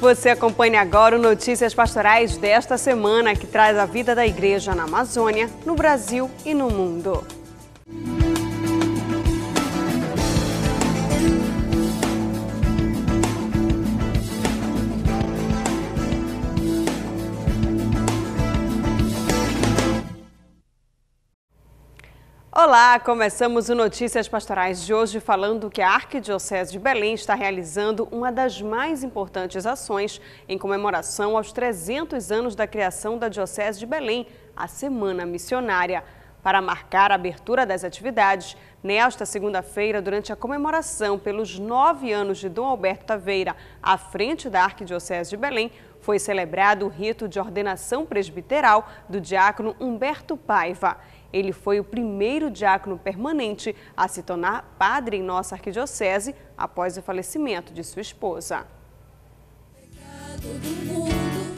Você acompanha agora o Notícias Pastorais desta semana, que traz a vida da igreja na Amazônia, no Brasil e no mundo. Olá, começamos o Notícias Pastorais de hoje falando que a Arquidiocese de Belém está realizando uma das mais importantes ações em comemoração aos 300 anos da criação da Diocese de Belém, a Semana Missionária. Para marcar a abertura das atividades, nesta segunda-feira, durante a comemoração pelos nove anos de Dom Alberto Taveira à frente da Arquidiocese de Belém, foi celebrado o rito de ordenação presbiteral do diácono Humberto Paiva. Ele foi o primeiro diácono permanente a se tornar padre em nossa arquidiocese após o falecimento de sua esposa.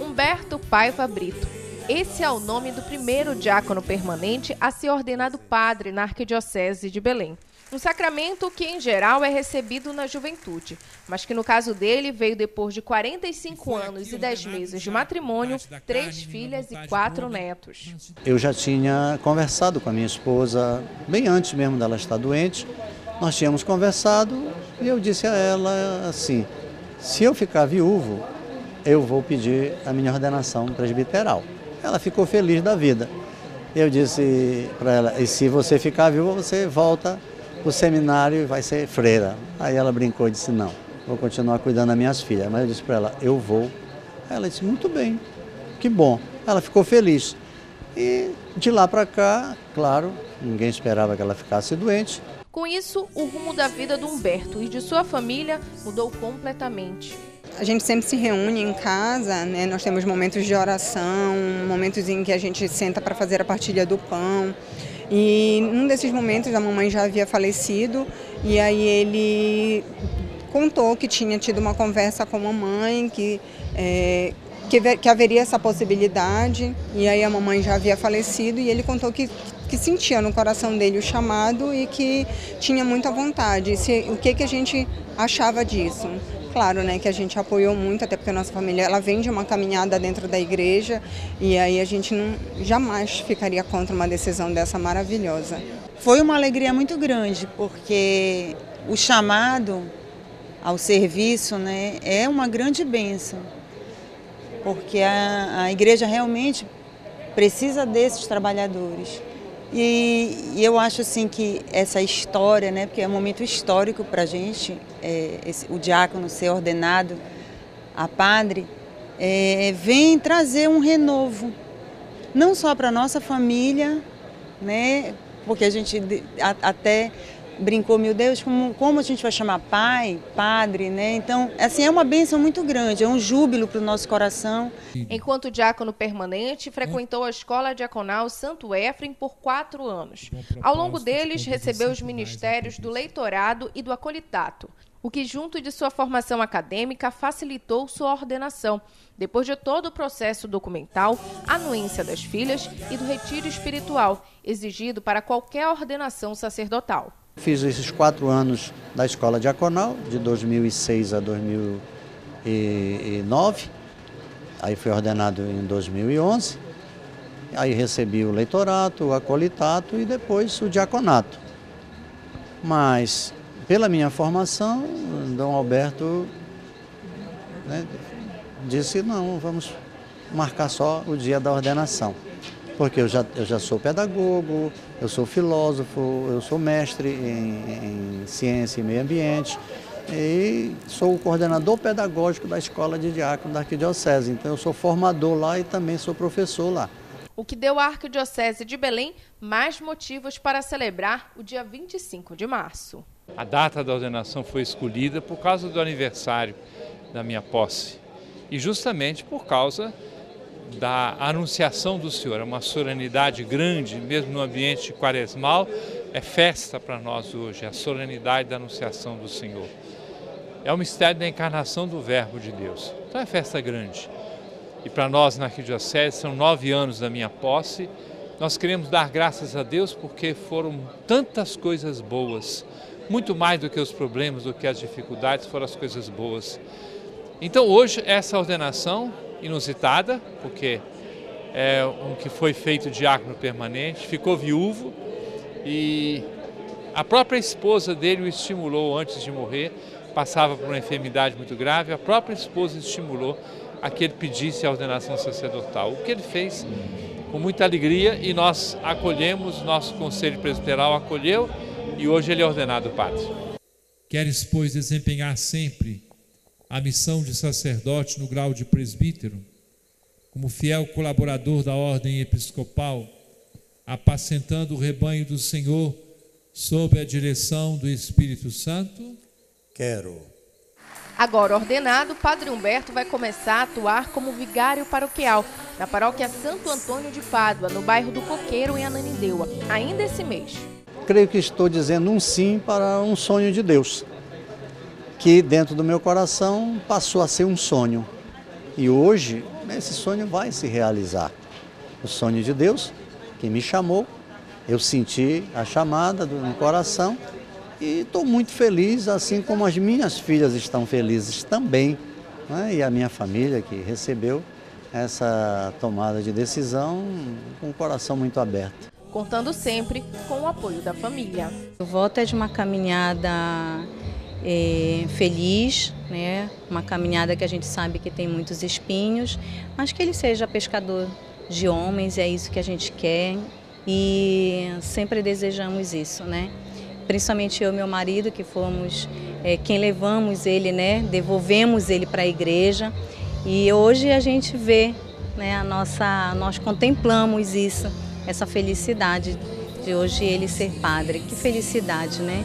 Humberto Paiva Brito. Esse é o nome do primeiro diácono permanente a ser ordenado padre na arquidiocese de Belém. Um sacramento que, em geral, é recebido na juventude, mas que, no caso dele, veio depois de 45 anos e 10 meses de matrimônio, três filhas e quatro netos. Eu já tinha conversado com a minha esposa, bem antes mesmo dela estar doente. Nós tínhamos conversado e eu disse a ela assim: se eu ficar viúvo, eu vou pedir a minha ordenação presbiteral. Ela ficou feliz da vida. Eu disse para ela: e se você ficar viúva, você volta o seminário vai ser freira. Aí ela brincou e disse, não, vou continuar cuidando das minhas filhas. Mas eu disse para ela, eu vou. Ela disse, muito bem, que bom. Ela ficou feliz. E de lá para cá, claro, ninguém esperava que ela ficasse doente. Com isso, o rumo da vida do Humberto e de sua família mudou completamente. A gente sempre se reúne em casa, né? nós temos momentos de oração, momentos em que a gente senta para fazer a partilha do pão. E num desses momentos a mamãe já havia falecido e aí ele contou que tinha tido uma conversa com a mamãe, que, é, que, que, haveria essa possibilidade, e aí a mamãe já havia falecido, e ele contou que, que sentia no coração dele o chamado e que tinha muita vontade. Se, o que, que a gente achava disso? Claro, né, que a gente apoiou muito, até porque a nossa família ela vem de uma caminhada dentro da igreja e aí a gente não, jamais ficaria contra uma decisão dessa maravilhosa. Foi uma alegria muito grande, porque o chamado ao serviço né, é uma grande bênção, porque a, a igreja realmente precisa desses trabalhadores. E, e, eu acho assim que essa história, né, porque é um momento histórico para a gente, é, esse, o diácono ser ordenado a padre, é, vem trazer um renovo, não só para a nossa família, né, porque a gente a, até brincou, meu Deus, como, como a gente vai chamar pai, padre, né? Então, assim, é uma bênção muito grande, é um júbilo para o nosso coração. Enquanto diácono permanente, frequentou a Escola Diaconal Santo Éfrem por quatro anos. Ao longo deles, recebeu os ministérios do leitorado e do acolitato, o que, junto de sua formação acadêmica, facilitou sua ordenação, depois de todo o processo documental, anuência das filhas e do retiro espiritual, exigido para qualquer ordenação sacerdotal. Fiz esses quatro anos da escola diaconal, de 2006 a 2009. Aí fui ordenado em 2011. Aí recebi o leitorato, o acolitato e depois o diaconato. Mas, pela minha formação, Dom Alberto né, disse: não, vamos marcar só o dia da ordenação porque eu já, eu já sou pedagogo, eu sou filósofo, eu sou mestre em, em ciência e meio ambiente e sou o coordenador pedagógico da Escola de Diácono da Arquidiocese. Então eu sou formador lá e também sou professor lá. O que deu à Arquidiocese de Belém mais motivos para celebrar o dia 25 de março. A data da ordenação foi escolhida por causa do aniversário da minha posse e justamente por causa da anunciação do Senhor. É uma solenidade grande, mesmo no ambiente quaresmal, é festa para nós hoje, a solenidade da anunciação do Senhor. É o mistério da encarnação do Verbo de Deus. Então é festa grande. E para nós na Arquidiocese são nove anos da minha posse. Nós queremos dar graças a Deus porque foram tantas coisas boas, muito mais do que os problemas, do que as dificuldades, foram as coisas boas. Então hoje essa ordenação inusitada, porque é um que foi feito diácono permanente, ficou viúvo e a própria esposa dele o estimulou antes de morrer, passava por uma enfermidade muito grave, a própria esposa estimulou a que ele pedisse a ordenação sacerdotal. O que ele fez com muita alegria e nós acolhemos, nosso conselho presbiteral acolheu e hoje ele é ordenado padre. Queres, pois, desempenhar sempre a missão de sacerdote no grau de presbítero, como fiel colaborador da ordem episcopal, apacentando o rebanho do Senhor sob a direção do Espírito Santo? Quero. Agora ordenado, Padre Humberto vai começar a atuar como vigário paroquial na paróquia Santo Antônio de Pádua, no bairro do Coqueiro, em Ananindeua, ainda esse mês. Creio que estou dizendo um sim para um sonho de Deus, que dentro do meu coração passou a ser um sonho. E hoje esse sonho vai se realizar. O sonho de Deus que me chamou, eu senti a chamada no coração e estou muito feliz, assim como as minhas filhas estão felizes também, né? e a minha família que recebeu essa tomada de decisão com o coração muito aberto. Contando sempre com o apoio da família. O voto é de uma caminhada é, feliz, né? uma caminhada que a gente sabe que tem muitos espinhos, mas que ele seja pescador de homens, é isso que a gente quer e sempre desejamos isso, né? principalmente eu e meu marido, que fomos é, quem levamos ele, né, devolvemos ele para a igreja. E hoje a gente vê, né, a nossa, nós contemplamos isso, essa felicidade de hoje ele ser padre. Que felicidade, né?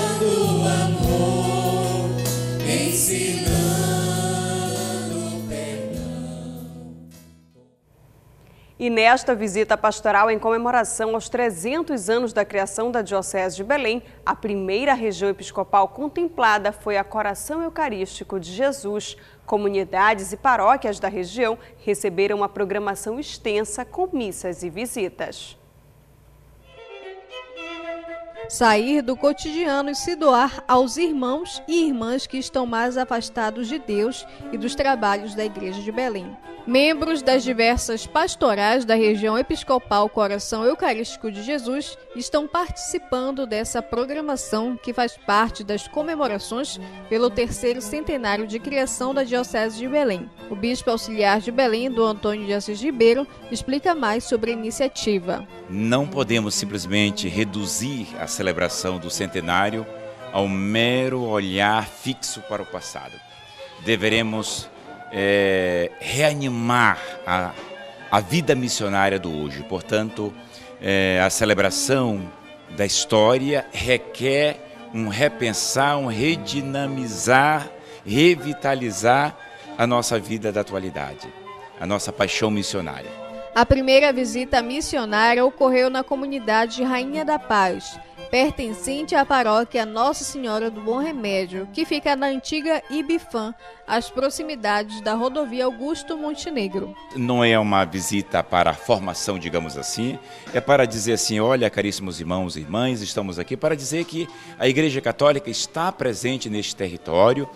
nesta visita pastoral em comemoração aos 300 anos da criação da Diocese de Belém, a primeira região episcopal contemplada foi a Coração Eucarístico de Jesus. Comunidades e paróquias da região receberam uma programação extensa com missas e visitas. Sair do cotidiano e se doar aos irmãos e irmãs que estão mais afastados de Deus e dos trabalhos da Igreja de Belém. Membros das diversas pastorais da região episcopal Coração Eucarístico de Jesus estão participando dessa programação que faz parte das comemorações pelo terceiro centenário de criação da Diocese de Belém. O bispo auxiliar de Belém, do Antônio de Assis Ribeiro, explica mais sobre a iniciativa. Não podemos simplesmente reduzir a celebração do centenário ao mero olhar fixo para o passado. Deveremos é, reanimar a, a vida missionária do hoje. Portanto, é, a celebração da história requer um repensar, um redinamizar, revitalizar a nossa vida da atualidade, a nossa paixão missionária. A primeira visita missionária ocorreu na comunidade Rainha da Paz, pertencente à paróquia Nossa Senhora do Bom Remédio, que fica na antiga Ibifã, às proximidades da rodovia Augusto Montenegro. Não é uma visita para a formação, digamos assim, é para dizer assim: olha, caríssimos irmãos e irmãs, estamos aqui para dizer que a Igreja Católica está presente neste território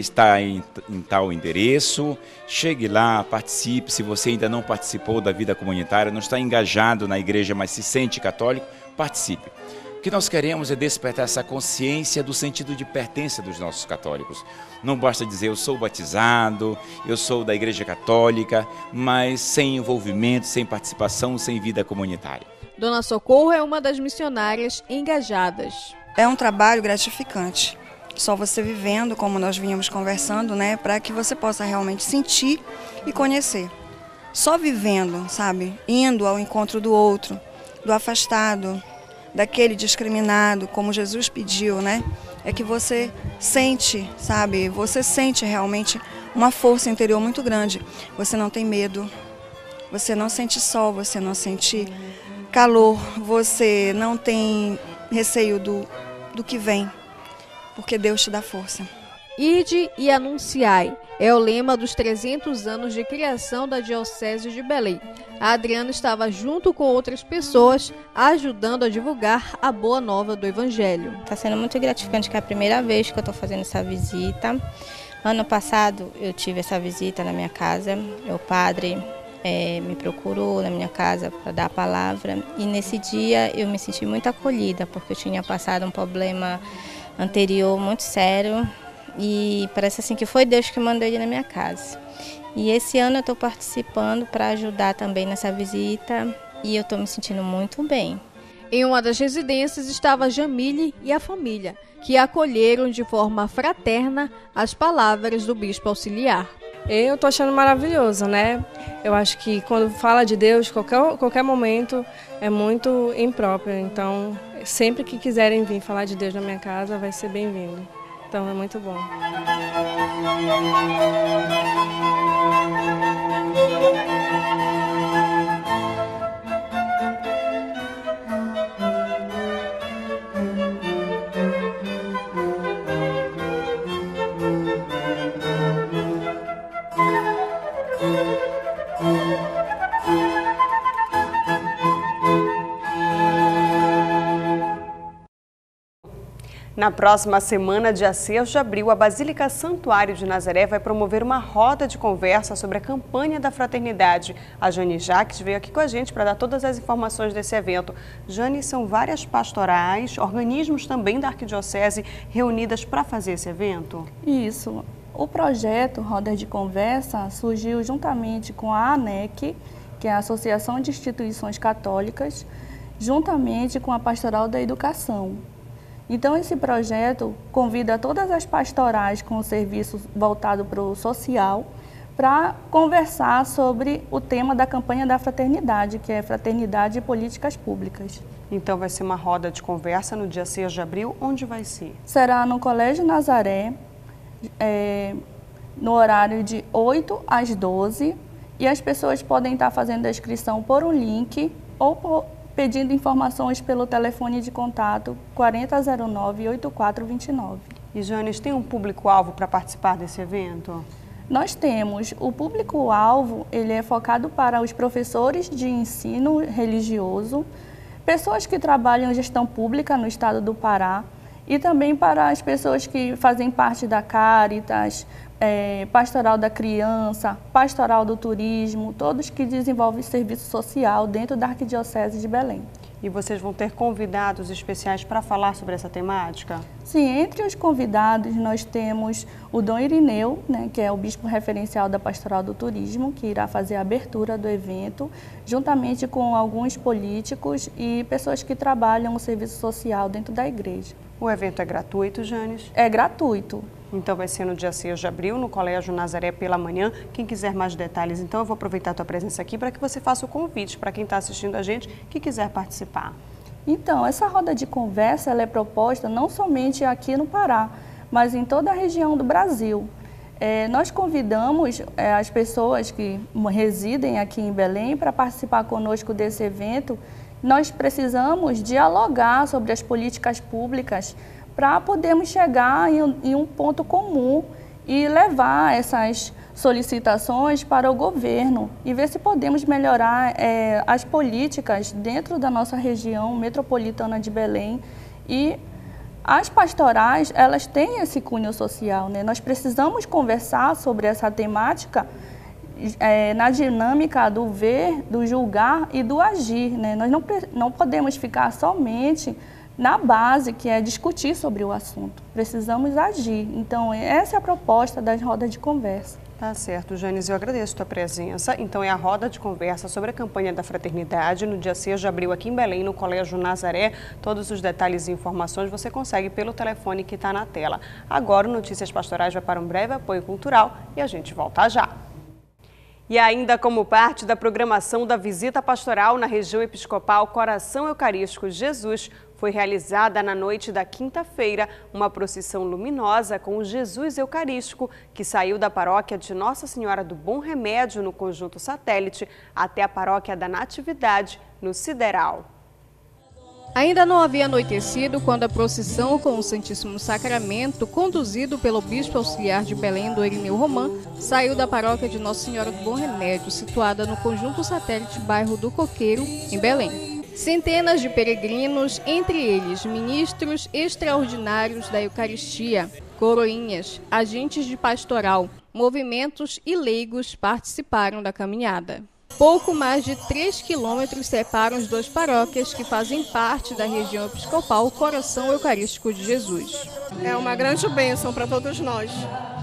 está em, em, tal endereço. Chegue lá, participe. Se você ainda não participou da vida comunitária, não está engajado na igreja, mas se sente católico, participe. O que nós queremos é despertar essa consciência do sentido de pertença dos nossos católicos. Não basta dizer eu sou batizado, eu sou da Igreja Católica, mas sem envolvimento, sem participação, sem vida comunitária. Dona Socorro é uma das missionárias engajadas. É um trabalho gratificante. Só você vivendo, como nós vínhamos conversando, né, para que você possa realmente sentir e conhecer. Só vivendo, sabe, indo ao encontro do outro, do afastado, daquele discriminado, como Jesus pediu, né? É que você sente, sabe? Você sente realmente uma força interior muito grande. Você não tem medo, você não sente sol, você não sente calor, você não tem receio do, do que vem, porque Deus te dá força. Ide e anunciai. É o lema dos 300 anos de criação da Diocese de Belém. A Adriana estava junto com outras pessoas, ajudando a divulgar a boa nova do Evangelho. Está sendo muito gratificante, que é a primeira vez que eu estou fazendo essa visita. Ano passado eu tive essa visita na minha casa. O padre é, me procurou na minha casa para dar a palavra e nesse dia eu me senti muito acolhida porque eu tinha passado um problema anterior muito sério e parece assim que foi Deus que mandou ele na minha casa. E esse ano eu estou participando para ajudar também nessa visita e eu estou me sentindo muito bem. Em uma das residências estava Jamile e a família, que acolheram de forma fraterna as palavras do bispo auxiliar. Eu estou achando maravilhoso, né? Eu acho que quando fala de Deus, qualquer, qualquer momento é muito impróprio. Então, sempre que quiserem vir falar de Deus na minha casa, vai ser bem-vindo. Então, é muito bom. Na próxima semana, dia 6 de abril, a Basílica Santuário de Nazaré vai promover uma roda de conversa sobre a campanha da fraternidade. A Jane Jacques veio aqui com a gente para dar todas as informações desse evento. Jane, são várias pastorais, organismos também da Arquidiocese reunidas para fazer esse evento? Isso. O projeto Roda de Conversa surgiu juntamente com a ANEC, que é a Associação de Instituições Católicas, juntamente com a Pastoral da Educação. Então, esse projeto convida todas as pastorais com serviço voltado para o social para conversar sobre o tema da campanha da fraternidade, que é Fraternidade e Políticas Públicas. Então, vai ser uma roda de conversa no dia 6 de abril. Onde vai ser? Será no Colégio Nazaré, é, no horário de 8 às 12, e as pessoas podem estar fazendo a inscrição por um link ou por, pedindo informações pelo telefone de contato 4009-8429. E Janes, tem um público-alvo para participar desse evento? Nós temos. O público-alvo ele é focado para os professores de ensino religioso, pessoas que trabalham em gestão pública no estado do Pará e também para as pessoas que fazem parte da Caritas, é, pastoral da criança, pastoral do turismo, todos que desenvolvem serviço social dentro da Arquidiocese de Belém. E vocês vão ter convidados especiais para falar sobre essa temática? Sim, entre os convidados nós temos o Dom Irineu, né, que é o bispo referencial da Pastoral do Turismo, que irá fazer a abertura do evento, juntamente com alguns políticos e pessoas que trabalham o serviço social dentro da igreja. O evento é gratuito, Janes? É gratuito. Então vai ser no dia 6 de abril, no Colégio Nazaré pela manhã. Quem quiser mais detalhes, então eu vou aproveitar a tua presença aqui para que você faça o convite para quem está assistindo a gente que quiser participar. Então, essa roda de conversa é proposta não somente aqui no Pará, mas em toda a região do Brasil. É, nós convidamos é, as pessoas que residem aqui em Belém para participar conosco desse evento. Nós precisamos dialogar sobre as políticas públicas para podermos chegar em, em um ponto comum e levar essas solicitações para o governo e ver se podemos melhorar é, as políticas dentro da nossa região metropolitana de Belém e as pastorais elas têm esse cunho social, né? Nós precisamos conversar sobre essa temática é, na dinâmica do ver, do julgar e do agir, né? Nós não, não podemos ficar somente na base, que é discutir sobre o assunto. Precisamos agir. Então, essa é a proposta das rodas de conversa. Tá certo, Janis, eu agradeço a tua presença. Então, é a roda de conversa sobre a campanha da fraternidade no dia 6 de abril aqui em Belém, no Colégio Nazaré. Todos os detalhes e informações você consegue pelo telefone que está na tela. Agora, o Notícias Pastorais vai para um breve apoio cultural e a gente volta já. E ainda como parte da programação da visita pastoral na região episcopal Coração Eucarístico Jesus, foi realizada na noite da quinta-feira uma procissão luminosa com o Jesus Eucarístico, que saiu da paróquia de Nossa Senhora do Bom Remédio, no Conjunto Satélite, até a paróquia da Natividade, no Sideral. Ainda não havia anoitecido quando a procissão com o Santíssimo Sacramento, conduzido pelo bispo auxiliar de Belém, do Irineu Romã, saiu da paróquia de Nossa Senhora do Bom Remédio, situada no conjunto satélite bairro do Coqueiro, em Belém. Centenas de peregrinos, entre eles ministros extraordinários da Eucaristia, coroinhas, agentes de pastoral, movimentos e leigos participaram da caminhada. Pouco mais de 3 quilômetros separam as duas paróquias que fazem parte da região episcopal Coração Eucarístico de Jesus. É uma grande bênção para todos nós.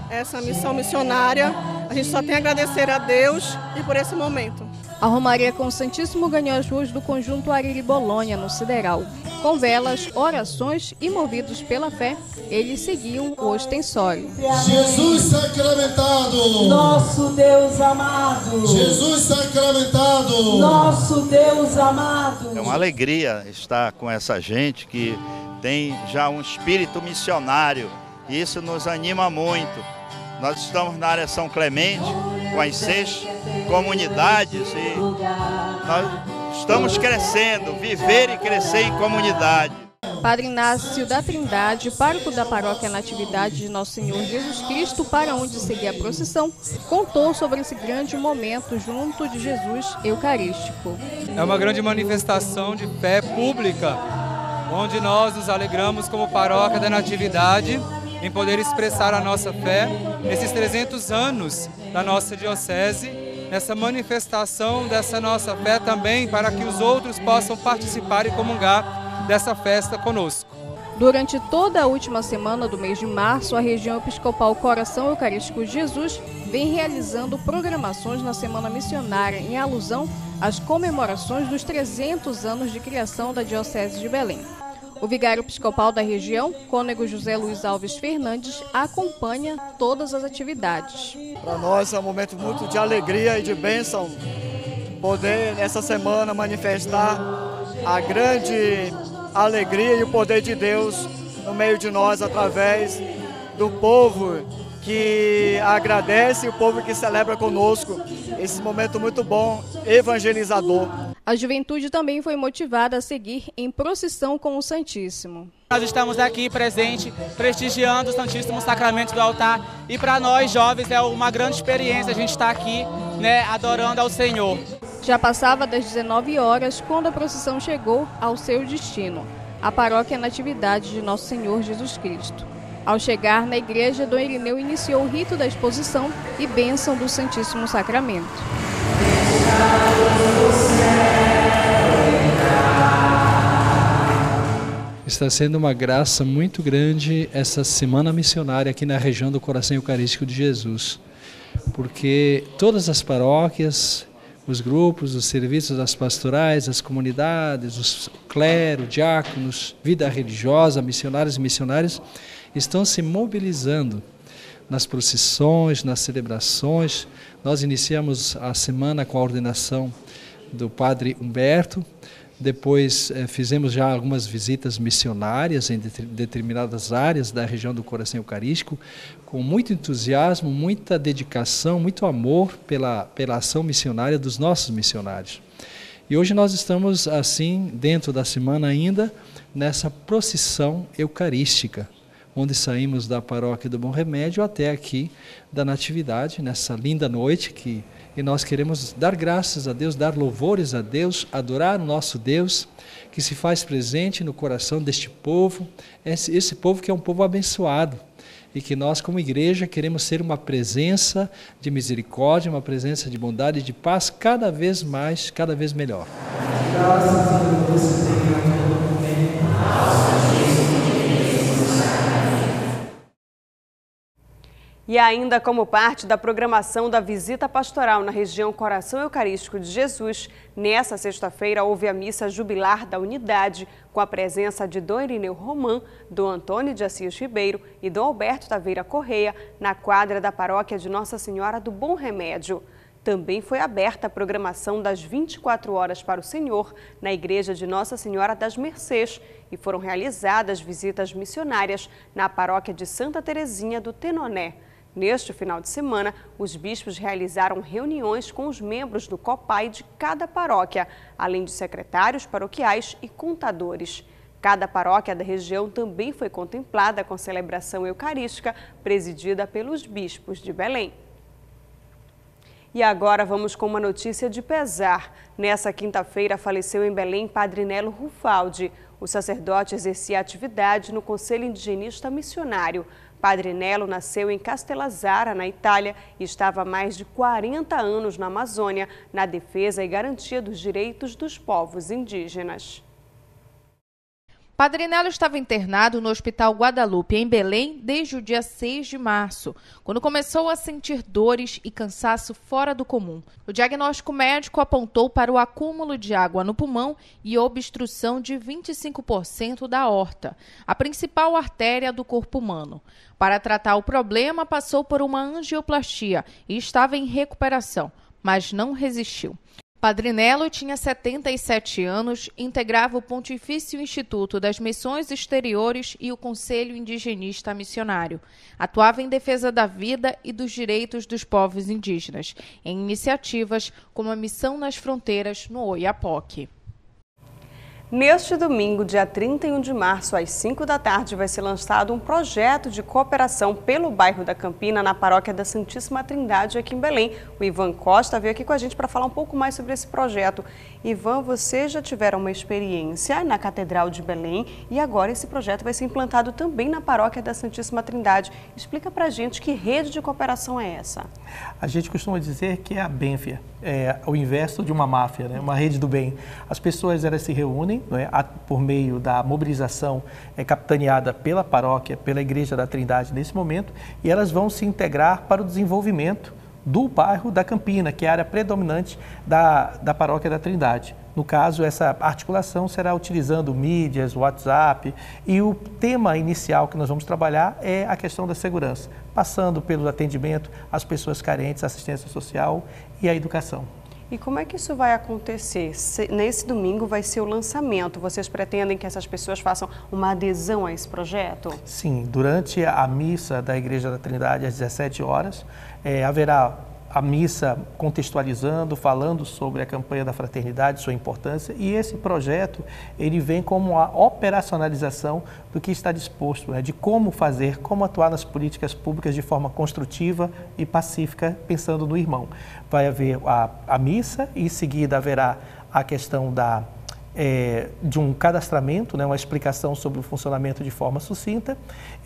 Essa missão missionária, a gente só tem a agradecer a Deus e por esse momento. A Romaria com o Santíssimo ganhou as ruas do conjunto Ariri Bolonha, no Sideral. Com velas, orações e movidos pela fé, eles seguiam o ostensório. Jesus sacramentado, Nosso Deus amado, Jesus sacramentado, nosso Deus amado. É uma alegria estar com essa gente que tem já um espírito missionário. Isso nos anima muito. Nós estamos na área São Clemente, com as seis comunidades e nós estamos crescendo, viver e crescer em comunidade. Padre Inácio da Trindade, pároco da paróquia Natividade de Nosso Senhor Jesus Cristo, para onde seguia a procissão, contou sobre esse grande momento junto de Jesus Eucarístico. É uma grande manifestação de fé pública, onde nós nos alegramos como paróquia da Natividade em poder expressar a nossa fé nesses 300 anos da nossa diocese, nessa manifestação dessa nossa fé também para que os outros possam participar e comungar dessa festa conosco. Durante toda a última semana do mês de março, a região episcopal Coração Eucarístico Jesus vem realizando programações na Semana Missionária em alusão às comemorações dos 300 anos de criação da Diocese de Belém. O vigário episcopal da região, cônego José Luiz Alves Fernandes, acompanha todas as atividades. Para nós é um momento muito de alegria e de bênção poder nessa semana manifestar a grande alegria e o poder de Deus no meio de nós através do povo que agradece, o povo que celebra conosco esse momento muito bom, evangelizador. A juventude também foi motivada a seguir em procissão com o Santíssimo. Nós estamos aqui presente, prestigiando o Santíssimo Sacramento do altar e para nós jovens é uma grande experiência a gente estar aqui, né, adorando ao Senhor. Já passava das 19 horas quando a procissão chegou ao seu destino, a paróquia Natividade de Nosso Senhor Jesus Cristo. Ao chegar na igreja, Dom Irineu iniciou o rito da exposição e bênção do Santíssimo Sacramento. Está sendo uma graça muito grande essa semana missionária aqui na região do Coração Eucarístico de Jesus, porque todas as paróquias, os grupos, os serviços das pastorais, as comunidades, os clero, diáconos, vida religiosa, missionários e missionárias estão se mobilizando nas procissões, nas celebrações. Nós iniciamos a semana com a ordenação do Padre Humberto, depois eh, fizemos já algumas visitas missionárias em determinadas áreas da região do Coração Eucarístico, com muito entusiasmo, muita dedicação, muito amor pela, pela ação missionária dos nossos missionários. E hoje nós estamos, assim, dentro da semana ainda, nessa procissão eucarística, onde saímos da paróquia do Bom Remédio até aqui da Natividade, nessa linda noite que e nós queremos dar graças a Deus, dar louvores a Deus, adorar o nosso Deus, que se faz presente no coração deste povo, esse, esse povo que é um povo abençoado, e que nós, como igreja, queremos ser uma presença de misericórdia, uma presença de bondade e de paz cada vez mais, cada vez melhor. Graças E ainda como parte da programação da visita pastoral na região Coração Eucarístico de Jesus, nessa sexta-feira houve a missa jubilar da unidade, com a presença de Dom Irineu Romã, Dom Antônio de Assis Ribeiro e Dom Alberto Taveira Correia, na quadra da paróquia de Nossa Senhora do Bom Remédio. Também foi aberta a programação das 24 horas para o Senhor na igreja de Nossa Senhora das Mercês e foram realizadas visitas missionárias na paróquia de Santa Terezinha do Tenoné. Neste final de semana, os bispos realizaram reuniões com os membros do COPAI de cada paróquia, além de secretários paroquiais e contadores. Cada paróquia da região também foi contemplada com celebração eucarística presidida pelos bispos de Belém. E agora vamos com uma notícia de pesar. Nessa quinta-feira faleceu em Belém Padre Nelo Rufaldi. O sacerdote exercia atividade no Conselho Indigenista Missionário. Padre Nelo nasceu em Castellazzara, na Itália, e estava há mais de 40 anos na Amazônia, na defesa e garantia dos direitos dos povos indígenas. Padre estava internado no Hospital Guadalupe, em Belém, desde o dia 6 de março, quando começou a sentir dores e cansaço fora do comum. O diagnóstico médico apontou para o acúmulo de água no pulmão e obstrução de 25% da horta, a principal artéria do corpo humano. Para tratar o problema, passou por uma angioplastia e estava em recuperação, mas não resistiu. Padrinello tinha 77 anos, integrava o Pontifício Instituto das Missões Exteriores e o Conselho Indigenista Missionário. Atuava em defesa da vida e dos direitos dos povos indígenas, em iniciativas como a Missão nas Fronteiras no Oiapoque. Neste domingo, dia 31 de março, às 5 da tarde, vai ser lançado um projeto de cooperação pelo bairro da Campina, na paróquia da Santíssima Trindade, aqui em Belém. O Ivan Costa veio aqui com a gente para falar um pouco mais sobre esse projeto. Ivan, você já tiveram uma experiência na Catedral de Belém e agora esse projeto vai ser implantado também na paróquia da Santíssima Trindade. Explica para a gente que rede de cooperação é essa. A gente costuma dizer que é a Benfia, é o inverso de uma máfia, né? uma rede do bem. As pessoas elas se reúnem é? por meio da mobilização é, capitaneada pela paróquia, pela Igreja da Trindade nesse momento, e elas vão se integrar para o desenvolvimento do bairro da Campina, que é a área predominante da, da paróquia da Trindade. No caso, essa articulação será utilizando mídias, WhatsApp, e o tema inicial que nós vamos trabalhar é a questão da segurança, passando pelo atendimento às pessoas carentes, assistência social e a educação. E como é que isso vai acontecer? Se, nesse domingo vai ser o lançamento. Vocês pretendem que essas pessoas façam uma adesão a esse projeto? Sim, durante a missa da Igreja da Trindade às 17 horas, é, haverá a missa contextualizando, falando sobre a campanha da fraternidade, sua importância, e esse projeto ele vem como a operacionalização do que está disposto, né, de como fazer, como atuar nas políticas públicas de forma construtiva e pacífica, pensando no irmão. Vai haver a, a missa e em seguida haverá a questão da é, de um cadastramento, né, uma explicação sobre o funcionamento de forma sucinta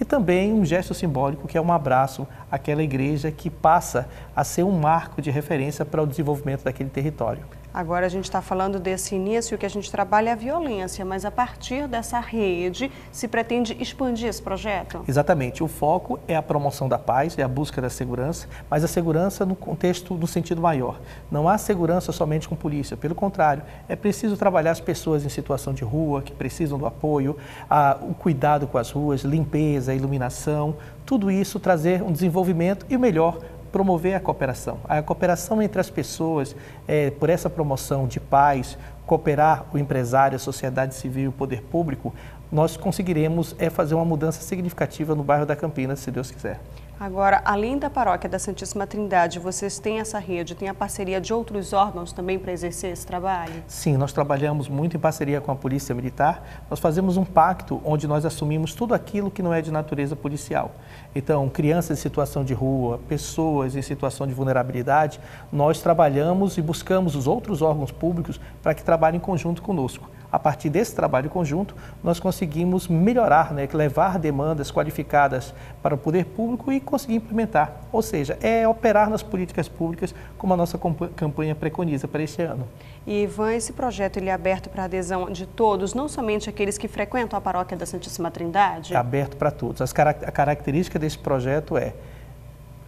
e também um gesto simbólico que é um abraço àquela igreja que passa a ser um marco de referência para o desenvolvimento daquele território. Agora a gente está falando desse início que a gente trabalha a violência, mas a partir dessa rede se pretende expandir esse projeto? Exatamente. O foco é a promoção da paz, é a busca da segurança, mas a segurança no contexto, no sentido maior. Não há segurança somente com polícia, pelo contrário, é preciso trabalhar as pessoas em situação de rua, que precisam do apoio, a, o cuidado com as ruas, limpeza, iluminação, tudo isso trazer um desenvolvimento e o melhor promover a cooperação. A cooperação entre as pessoas, é, por essa promoção de paz, cooperar o empresário, a sociedade civil e o poder público, nós conseguiremos é, fazer uma mudança significativa no bairro da Campinas, se Deus quiser. Agora, além da paróquia da Santíssima Trindade, vocês têm essa rede, tem a parceria de outros órgãos também para exercer esse trabalho? Sim, nós trabalhamos muito em parceria com a Polícia Militar. Nós fazemos um pacto onde nós assumimos tudo aquilo que não é de natureza policial. Então, crianças em situação de rua, pessoas em situação de vulnerabilidade, nós trabalhamos e buscamos os outros órgãos públicos para que trabalhem em conjunto conosco a partir desse trabalho conjunto, nós conseguimos melhorar, né, levar demandas qualificadas para o poder público e conseguir implementar. Ou seja, é operar nas políticas públicas como a nossa campanha preconiza para este ano. E Ivan, esse projeto ele é aberto para adesão de todos, não somente aqueles que frequentam a paróquia da Santíssima Trindade? É aberto para todos. As a característica desse projeto é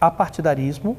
apartidarismo,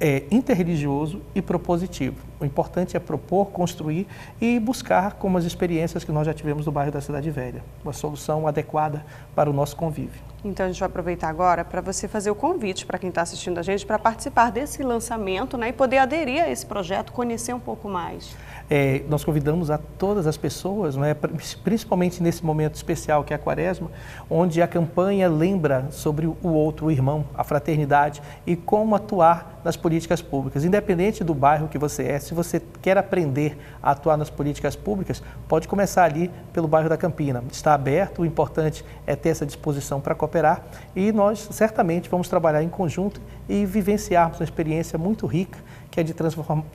é interreligioso e propositivo. O importante é propor, construir e buscar como as experiências que nós já tivemos no bairro da Cidade Velha, uma solução adequada para o nosso convívio. Então a gente vai aproveitar agora para você fazer o convite para quem está assistindo a gente para participar desse lançamento né, e poder aderir a esse projeto, conhecer um pouco mais. É, nós convidamos a todas as pessoas, né, principalmente nesse momento especial que é a Quaresma, onde a campanha lembra sobre o outro, o irmão, a fraternidade e como atuar nas políticas públicas. Independente do bairro que você é, se você quer aprender a atuar nas políticas públicas, pode começar ali pelo bairro da Campina. Está aberto, o importante é ter essa disposição para cooperar e nós certamente vamos trabalhar em conjunto e vivenciarmos uma experiência muito rica que é de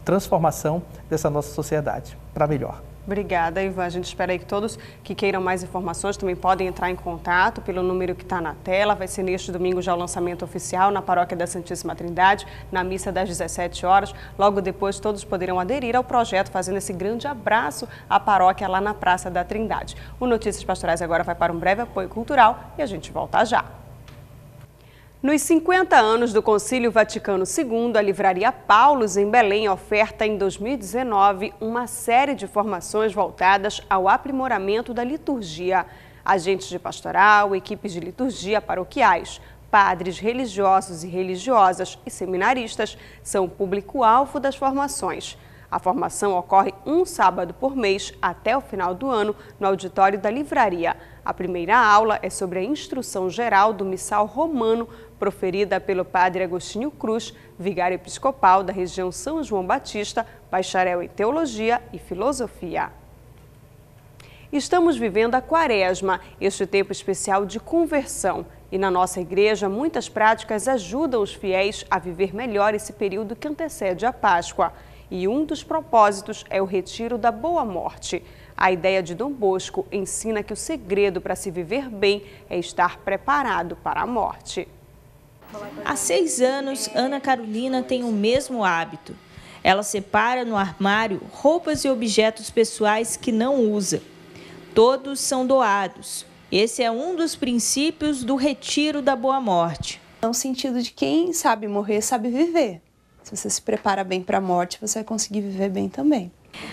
transformação dessa nossa sociedade para melhor. Obrigada, Ivan. A gente espera aí que todos que queiram mais informações também podem entrar em contato pelo número que está na tela. Vai ser neste domingo já o lançamento oficial na Paróquia da Santíssima Trindade, na missa das 17 horas. Logo depois, todos poderão aderir ao projeto, fazendo esse grande abraço à paróquia lá na Praça da Trindade. O Notícias Pastorais agora vai para um breve apoio cultural e a gente volta já. Nos 50 anos do Concílio Vaticano II, a Livraria Paulus, em Belém, oferta em 2019 uma série de formações voltadas ao aprimoramento da liturgia. Agentes de pastoral, equipes de liturgia paroquiais, padres religiosos e religiosas e seminaristas são o público-alvo das formações. A formação ocorre um sábado por mês até o final do ano no auditório da livraria. A primeira aula é sobre a instrução geral do missal romano proferida pelo padre Agostinho Cruz, vigário episcopal da região São João Batista, bacharel em teologia e filosofia. Estamos vivendo a quaresma, este tempo especial de conversão. E na nossa igreja, muitas práticas ajudam os fiéis a viver melhor esse período que antecede a Páscoa e um dos propósitos é o retiro da boa morte. A ideia de Dom Bosco ensina que o segredo para se viver bem é estar preparado para a morte. Há seis anos, Ana Carolina tem o mesmo hábito. Ela separa no armário roupas e objetos pessoais que não usa. Todos são doados. Esse é um dos princípios do retiro da boa morte. É um sentido de quem sabe morrer, sabe viver. Se você se prepara bem para a morte, você vai conseguir viver bem também.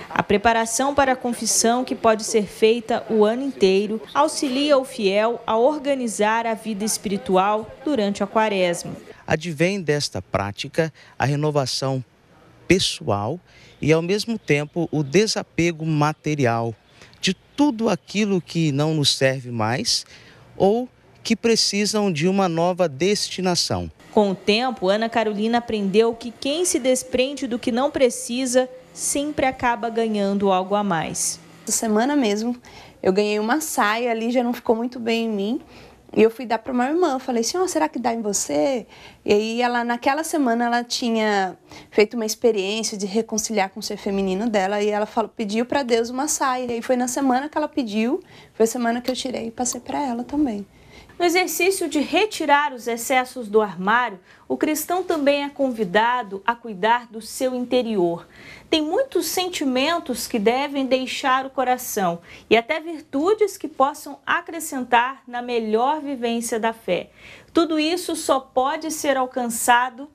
A preparação para a confissão, que pode ser feita o ano inteiro, auxilia o fiel a organizar a vida espiritual durante a quaresma. Advém desta prática a renovação pessoal e, ao mesmo tempo, o desapego material de tudo aquilo que não nos serve mais ou que precisam de uma nova destinação. Com o tempo, Ana Carolina aprendeu que quem se desprende do que não precisa sempre acaba ganhando algo a mais. Essa semana mesmo, eu ganhei uma saia ali, já não ficou muito bem em mim. E eu fui dar para uma irmã, eu falei assim, oh, será que dá em você? E aí ela, naquela semana, ela tinha feito uma experiência de reconciliar com o ser feminino dela e ela falou, pediu para Deus uma saia. E foi na semana que ela pediu, foi a semana que eu tirei e passei para ela também. No exercício de retirar os excessos do armário, o cristão também é convidado a cuidar do seu interior. Tem muitos sentimentos que devem deixar o coração e até virtudes que possam acrescentar na melhor vivência da fé. Tudo isso só pode ser alcançado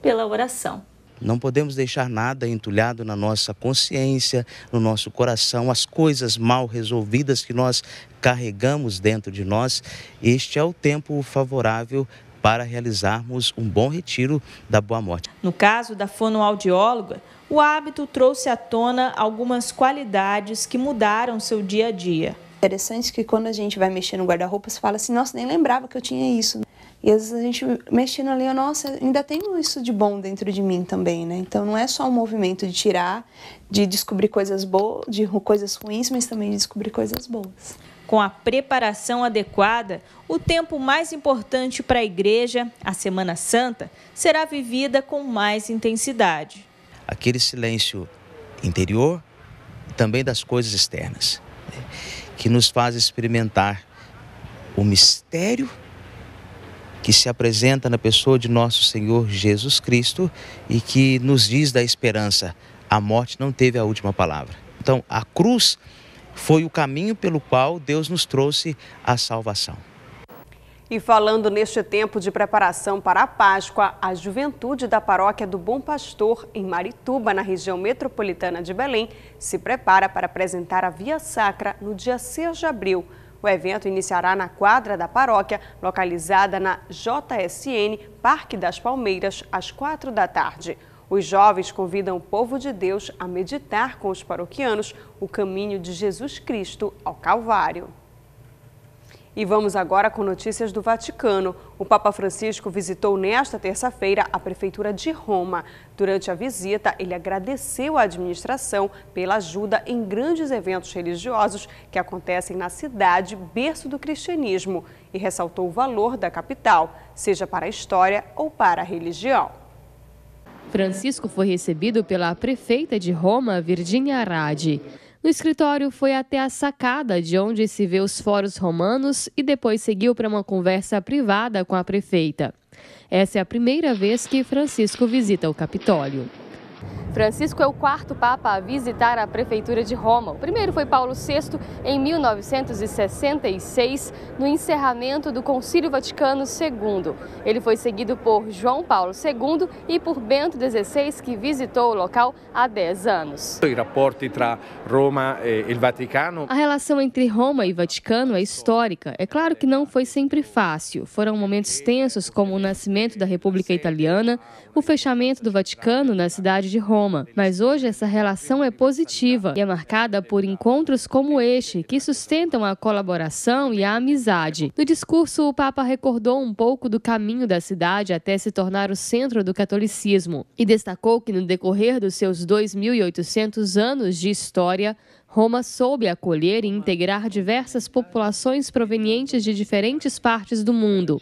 pela oração. Não podemos deixar nada entulhado na nossa consciência, no nosso coração, as coisas mal resolvidas que nós carregamos dentro de nós. Este é o tempo favorável para realizarmos um bom retiro da boa morte. No caso da fonoaudióloga, o hábito trouxe à tona algumas qualidades que mudaram seu dia a dia. Interessante que quando a gente vai mexer no guarda-roupa, você fala assim, nossa, nem lembrava que eu tinha isso. E às vezes a gente mexendo ali, nossa, ainda tenho isso de bom dentro de mim também, né? Então não é só um movimento de tirar, de descobrir coisas boas, de coisas ruins, mas também de descobrir coisas boas. Com a preparação adequada, o tempo mais importante para a igreja, a Semana Santa, será vivida com mais intensidade. Aquele silêncio interior e também das coisas externas, né? que nos faz experimentar o mistério que se apresenta na pessoa de nosso Senhor Jesus Cristo e que nos diz da esperança. A morte não teve a última palavra. Então, a cruz foi o caminho pelo qual Deus nos trouxe a salvação. E falando neste tempo de preparação para a Páscoa, a juventude da paróquia do Bom Pastor, em Marituba, na região metropolitana de Belém, se prepara para apresentar a Via Sacra no dia 6 de abril. O evento iniciará na quadra da paróquia, localizada na JSN Parque das Palmeiras, às 4 da tarde. Os jovens convidam o povo de Deus a meditar com os paroquianos o caminho de Jesus Cristo ao Calvário. E vamos agora com notícias do Vaticano. O Papa Francisco visitou nesta terça-feira a Prefeitura de Roma. Durante a visita, ele agradeceu à administração pela ajuda em grandes eventos religiosos que acontecem na cidade, berço do cristianismo, e ressaltou o valor da capital, seja para a história ou para a religião. Francisco foi recebido pela prefeita de Roma, Virginia Aradi. No escritório, foi até a sacada de onde se vê os fóruns romanos e depois seguiu para uma conversa privada com a prefeita. Essa é a primeira vez que Francisco visita o Capitólio. Francisco é o quarto Papa a visitar a Prefeitura de Roma. O primeiro foi Paulo VI em 1966, no encerramento do Concílio Vaticano II. Ele foi seguido por João Paulo II e por Bento XVI, que visitou o local há 10 anos. Os rapporti entre Roma e o Vaticano. A relação entre Roma e Vaticano é histórica. É claro que não foi sempre fácil. Foram momentos tensos, como o nascimento da República Italiana, o fechamento do Vaticano na cidade de Roma Roma, mas hoje essa relação é positiva e é marcada por encontros como este, que sustentam a colaboração e a amizade. No discurso, o Papa recordou um pouco do caminho da cidade até se tornar o centro do catolicismo e destacou que no decorrer dos seus 2.800 anos de história, Roma soube acolher e integrar diversas populações provenientes de diferentes partes do mundo.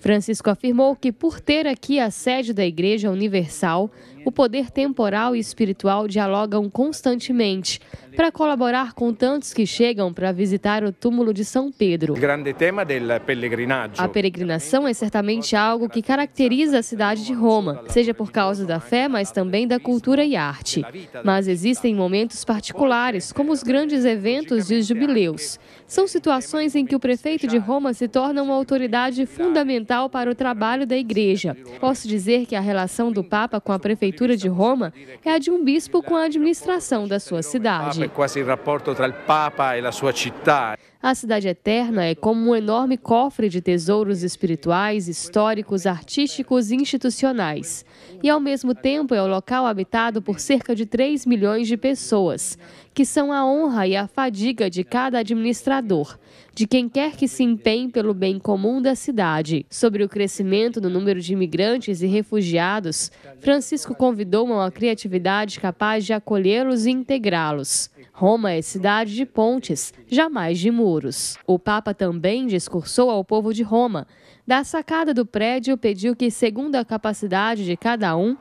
Francisco afirmou que, por ter aqui a sede da Igreja Universal, o poder temporal e espiritual dialogam constantemente para colaborar com tantos que chegam para visitar o túmulo de São Pedro. Grande tema do pellegrinaggio. A peregrinação é certamente algo que caracteriza a cidade de Roma, seja por causa da fé, mas também da cultura e arte. Mas existem momentos particulares, como os grandes eventos e os jubileus. São situações em que o prefeito de Roma se torna uma autoridade fundamental para o trabalho da igreja. Posso dizer que a relação do Papa com a prefeitura de Roma é a de um bispo com a administração da sua cidade. É quase o rapporto entre o Papa e a sua cidade. A Cidade Eterna é como um enorme cofre de tesouros espirituais, históricos, artísticos e institucionais. E, ao mesmo tempo, é o local habitado por cerca de 3 milhões de pessoas, que são a honra e a fadiga de cada administrador, de quem quer que se empenhe pelo bem comum da cidade. Sobre o crescimento do número de imigrantes e refugiados, Francisco convidou uma criatividade capaz de acolhê-los e integrá-los. Roma é cidade de pontes, jamais de muros. O Papa também discursou ao povo de Roma. Da sacada do prédio, pediu que, segundo a capacidade de cada um,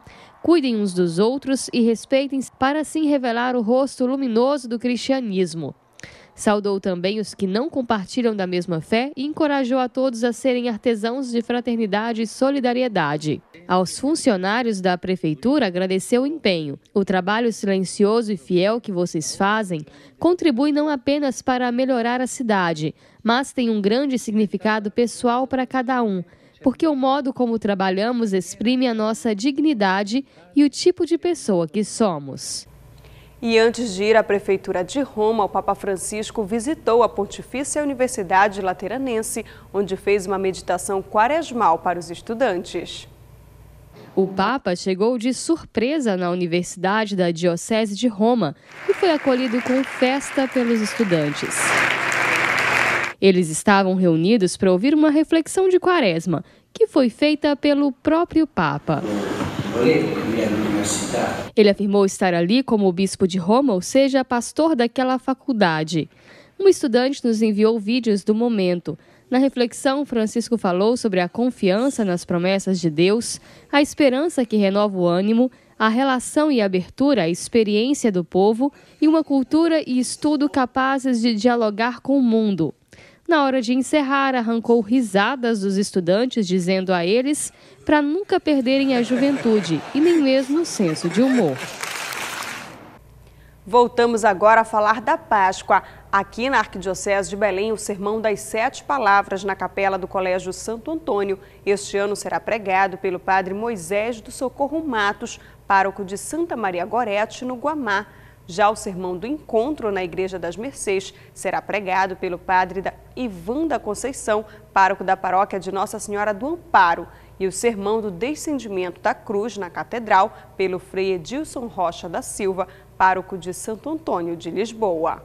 cuidem uns dos outros e respeitem para assim revelar o rosto luminoso do cristianismo. Saudou também os que não compartilham da mesma fé e encorajou a todos a serem artesãos de fraternidade e solidariedade. Aos funcionários da prefeitura agradeceu o empenho. O trabalho silencioso e fiel que vocês fazem contribui não apenas para melhorar a cidade, mas tem um grande significado pessoal para cada um, porque o modo como trabalhamos exprime a nossa dignidade e o tipo de pessoa que somos. E antes de ir à Prefeitura de Roma, o Papa Francisco visitou a Pontifícia Universidade Lateranense, onde fez uma meditação quaresmal para os estudantes. O Papa chegou de surpresa na Universidade da Diocese de Roma e foi acolhido com festa pelos estudantes. Eles estavam reunidos para ouvir uma reflexão de quaresma, que foi feita pelo próprio Papa. Ele afirmou estar ali como bispo de Roma, ou seja, pastor daquela faculdade. Um estudante nos enviou vídeos do momento. Na reflexão, Francisco falou sobre a confiança nas promessas de Deus, a esperança que renova o ânimo, a relação e abertura à experiência do povo e uma cultura e estudo capazes de dialogar com o mundo. Na hora de encerrar, arrancou risadas dos estudantes, dizendo a eles para nunca perderem a juventude e nem mesmo o senso de humor. Voltamos agora a falar da Páscoa. Aqui na Arquidiocese de Belém, o Sermão das Sete Palavras na capela do Colégio Santo Antônio, este ano será pregado pelo padre Moisés do Socorro Matos, pároco de Santa Maria Gorete, no Guamá. Já o Sermão do Encontro na Igreja das Mercês será pregado pelo padre Ivan da Conceição, pároco da paróquia de Nossa Senhora do Amparo, e o Sermão do Descendimento da Cruz na Catedral pelo frei Edilson Rocha da Silva, pároco de Santo Antônio de Lisboa.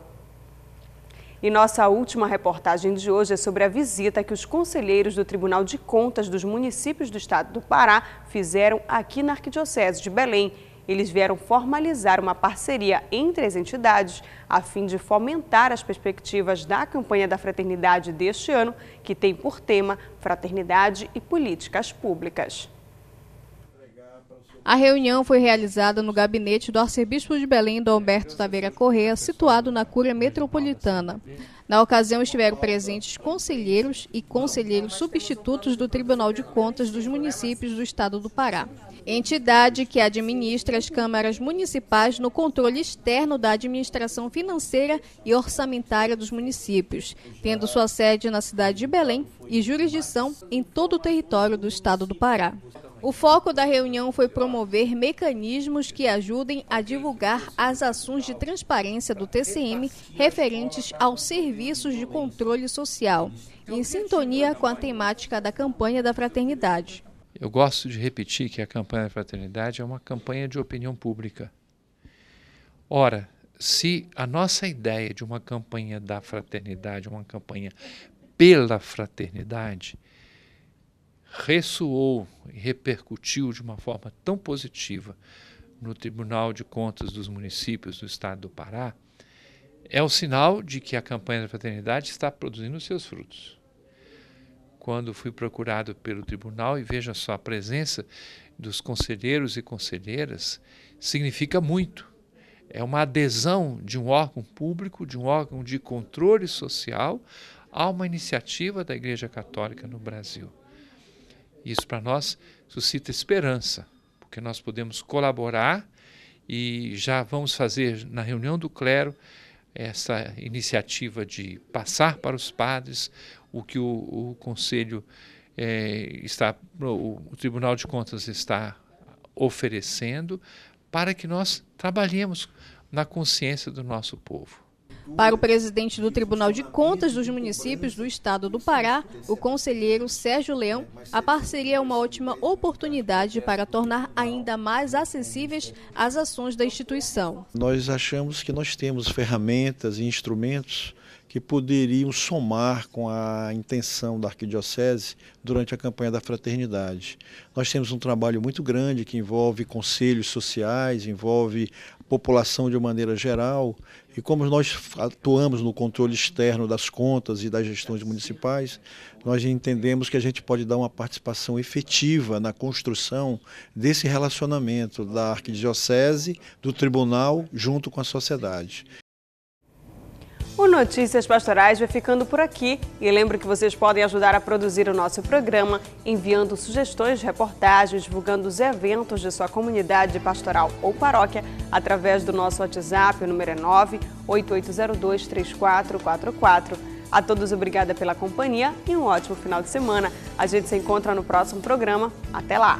E nossa última reportagem de hoje é sobre a visita que os conselheiros do Tribunal de Contas dos municípios do estado do Pará fizeram aqui na Arquidiocese de Belém. Eles vieram formalizar uma parceria entre as entidades a fim de fomentar as perspectivas da campanha da fraternidade deste ano, que tem por tema Fraternidade e Políticas Públicas. A reunião foi realizada no gabinete do arcebispo de Belém, Dom Alberto Taveira Correa, situado na Cúria Metropolitana. Na ocasião estiveram presentes conselheiros e conselheiros substitutos do Tribunal de Contas dos municípios do estado do Pará. Entidade que administra as câmaras municipais no controle externo da administração financeira e orçamentária dos municípios, tendo sua sede na cidade de Belém e jurisdição em todo o território do estado do Pará. O foco da reunião foi promover mecanismos que ajudem a divulgar as ações de transparência do TCM referentes aos serviços de controle social, em sintonia com a temática da campanha da fraternidade. Eu gosto de repetir que a campanha da fraternidade é uma campanha de opinião pública. Ora, se a nossa ideia de uma campanha da fraternidade, uma campanha pela fraternidade, ressoou e repercutiu de uma forma tão positiva no Tribunal de Contas dos Municípios do Estado do Pará, é o sinal de que a campanha da fraternidade está produzindo seus frutos. Quando fui procurado pelo tribunal e veja só a presença dos conselheiros e conselheiras, significa muito. É uma adesão de um órgão público, de um órgão de controle social, a uma iniciativa da Igreja Católica no Brasil. Isso para nós suscita esperança, porque nós podemos colaborar e já vamos fazer na reunião do clero essa iniciativa de passar para os padres o que o, o conselho é, está, o, o Tribunal de Contas está oferecendo para que nós trabalhemos na consciência do nosso povo. Para o presidente do Tribunal de Contas dos Municípios do Estado do Pará, o conselheiro Sérgio Leão, a parceria é uma ótima oportunidade para tornar ainda mais acessíveis as ações da instituição. Nós achamos que nós temos ferramentas e instrumentos que poderiam somar com a intenção da Arquidiocese durante a campanha da fraternidade. Nós temos um trabalho muito grande que envolve conselhos sociais, envolve população de maneira geral, e como nós atuamos no controle externo das contas e das gestões municipais, nós entendemos que a gente pode dar uma participação efetiva na construção desse relacionamento da arquidiocese, do tribunal, junto com a sociedade. O Notícias Pastorais vai ficando por aqui e lembro que vocês podem ajudar a produzir o nosso programa enviando sugestões reportagens, divulgando os eventos de sua comunidade pastoral ou paróquia através do nosso WhatsApp, o número é 988023444. A todos obrigada pela companhia e um ótimo final de semana. A gente se encontra no próximo programa. Até lá!